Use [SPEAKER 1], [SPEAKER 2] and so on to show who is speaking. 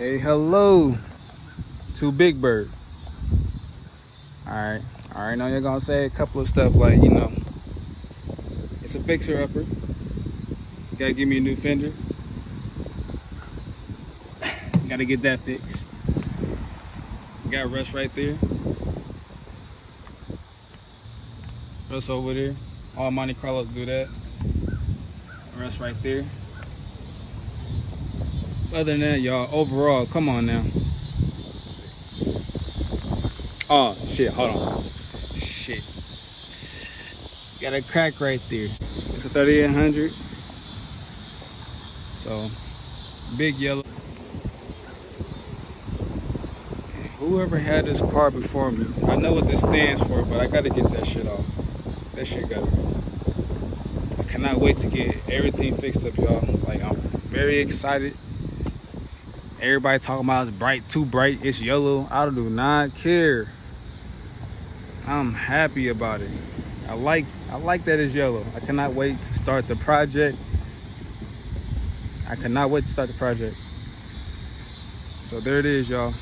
[SPEAKER 1] Say hello to Big Bird. Alright. Alright, now you're gonna say a couple of stuff like, you know, it's a fixer upper. gotta give me a new fender. gotta get that fixed. Got rust right there. Rust over there. All Monte Carlos do that. Rust right there. Other than that, y'all, overall, come on now. Oh, shit, hold on. Shit. Got a crack right there. It's a 3800. So, big yellow. Whoever had this car before me, I know what this stands for, but I gotta get that shit off. That shit gotta I cannot wait to get everything fixed up, y'all. Like, I'm very excited. Everybody talking about it's bright, too bright, it's yellow. I do not care. I'm happy about it. I like I like that it's yellow. I cannot wait to start the project. I cannot wait to start the project. So there it is, y'all.